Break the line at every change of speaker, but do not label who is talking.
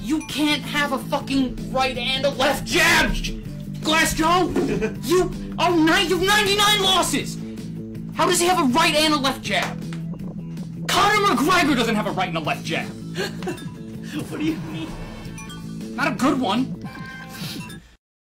You can't have a fucking right and a left jab, Glass Joe. You oh nine, you've 99 losses. How does he have a right and a left jab? Conor McGregor doesn't have a right and a left jab.
What do you mean?
Not a good one.